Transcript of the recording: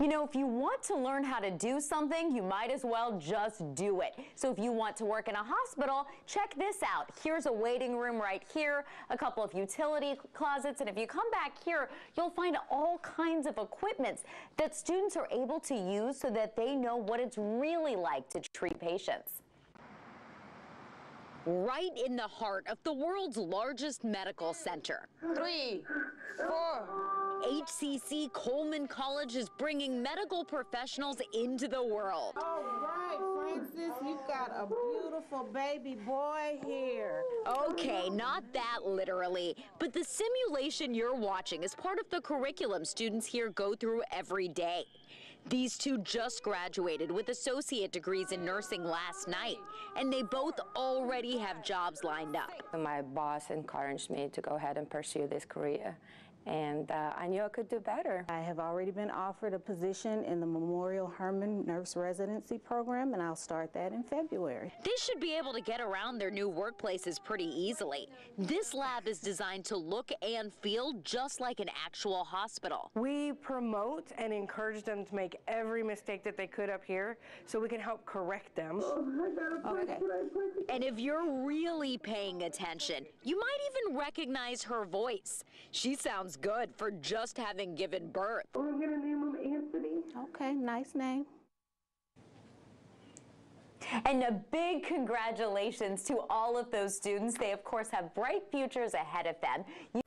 You know, if you want to learn how to do something, you might as well just do it. So if you want to work in a hospital, check this out. Here's a waiting room right here, a couple of utility closets, and if you come back here, you'll find all kinds of equipment that students are able to use so that they know what it's really like to treat patients. Right in the heart of the world's largest medical center. Three, four. HCC Coleman College is bringing medical professionals into the world. All right, Francis, you've got a beautiful baby boy here. Okay, not that literally, but the simulation you're watching is part of the curriculum students here go through every day. These two just graduated with associate degrees in nursing last night, and they both already have jobs lined up. My boss encouraged me to go ahead and pursue this career, and uh, I knew I could do better. I have already been offered a position in the Memorial Hermann Nurse Residency Program, and I'll start that in February. They should be able to get around their new workplaces pretty easily. This lab is designed to look and feel just like an actual hospital. We promote and encourage them to make every mistake that they could up here so we can help correct them. Okay. And if you're really paying attention, you might even recognize her voice. She sounds good for just having given birth. We're going to name him Anthony. Okay, nice name. And a big congratulations to all of those students. They, of course, have bright futures ahead of them. You